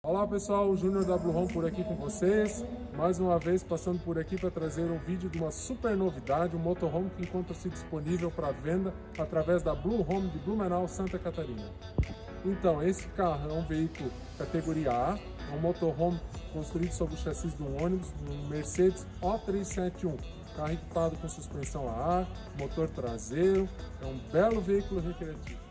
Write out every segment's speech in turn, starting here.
Olá pessoal, o Júnior Blue Home por aqui com vocês. Mais uma vez passando por aqui para trazer um vídeo de uma super novidade, um motorhome que encontra-se disponível para venda através da Blue Home de Blumenau, Santa Catarina. Então, esse carro é um veículo categoria A, é um motorhome construído sobre o chassi de um ônibus, um Mercedes O371. Carro equipado com suspensão a ar, motor traseiro, é um belo veículo recreativo.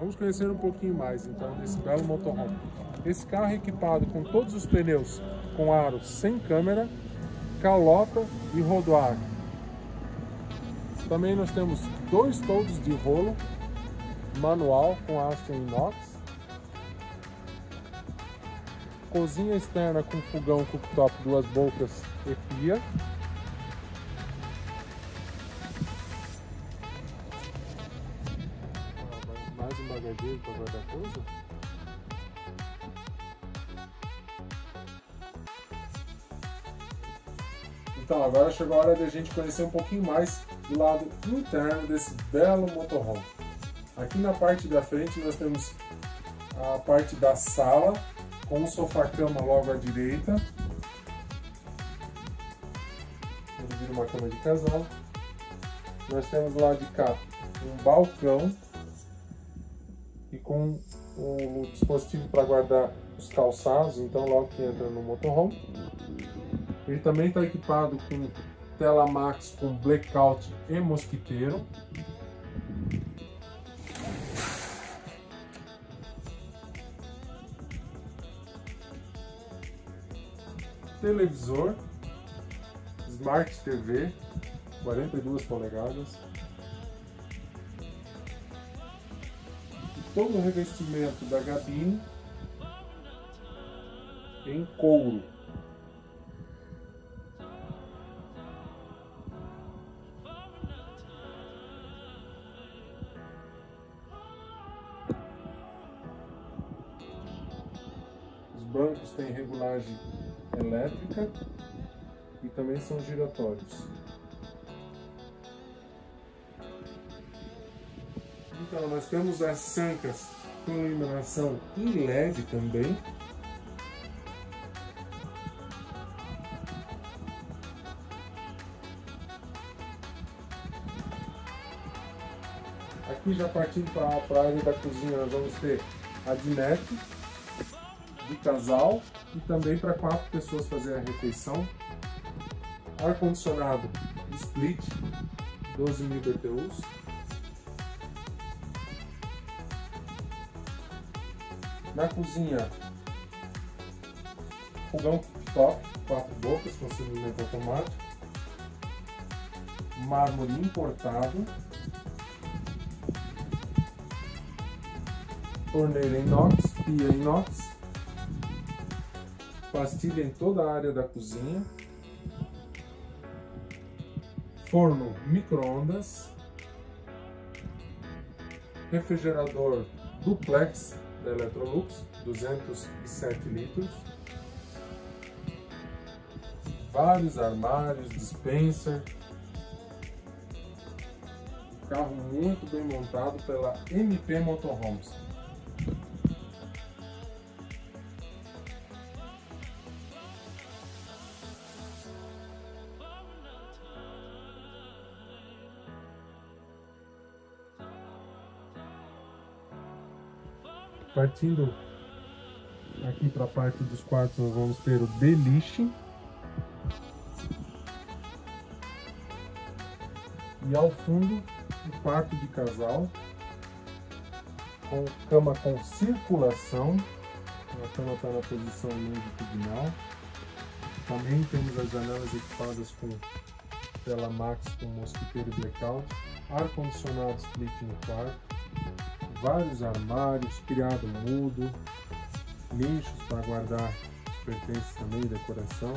Vamos conhecer um pouquinho mais então desse belo motorhome. Esse carro é equipado com todos os pneus com aro sem câmera, calota e rodoar. Também nós temos dois toldos de rolo manual com haste em inox. Cozinha externa com fogão cooktop duas bocas e pia. Mais um bagageiro para guardar coisa. Então, agora chegou a hora de a gente conhecer um pouquinho mais do lado interno desse belo motorhome. Aqui na parte da frente nós temos a parte da sala, com o sofá-cama logo à direita. Ele vira uma cama de casal. Nós temos lá de cá um balcão e com o dispositivo para guardar os calçados, então logo que entra no motorhome. Ele também está equipado com tela max com blackout e mosquiteiro. Televisor, Smart TV, 42 polegadas. Todo o revestimento da gabine em couro. Os bancos têm regulagem elétrica e também são giratórios. Então, nós temos as sancas com iluminação em LED também. Aqui já partindo para a área da cozinha, nós vamos ter a dinette de casal e também para quatro pessoas fazer a refeição. Ar-condicionado split, 12.000 BTUs. Na cozinha, fogão top, quatro bocas com acendimento automático, mármore importado, torneira inox, pia inox, pastilha em toda a área da cozinha, forno micro-ondas, refrigerador duplex da Electrolux, 207 litros. Vários armários, dispenser. Carro muito bem montado pela MP Motorhomes. Partindo aqui para a parte dos quartos, nós vamos ter o beliche. E ao fundo, o quarto de casal, com cama com circulação. A cama está na posição longitudinal. Também temos as janelas equipadas com tela max com mosquiteiro blackout, ar-condicionado split no quarto vários armários, criado mudo, nichos para guardar os pertences também, decoração.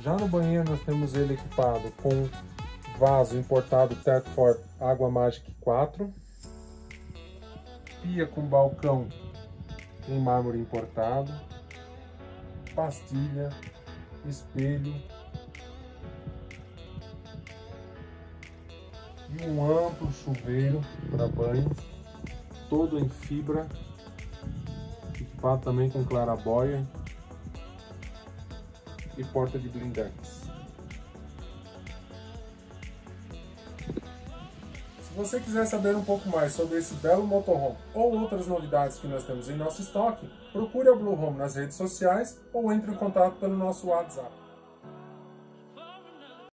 Já no banheiro nós temos ele equipado com vaso importado Tetford Água Magic 4. Pia com balcão em mármore importado. Pastilha, espelho. E um amplo chuveiro para banho, todo em fibra, equipado também com clarabóia e porta de blindex. Se você quiser saber um pouco mais sobre esse belo motorhome ou outras novidades que nós temos em nosso estoque, procure a Blue Home nas redes sociais ou entre em contato pelo nosso WhatsApp.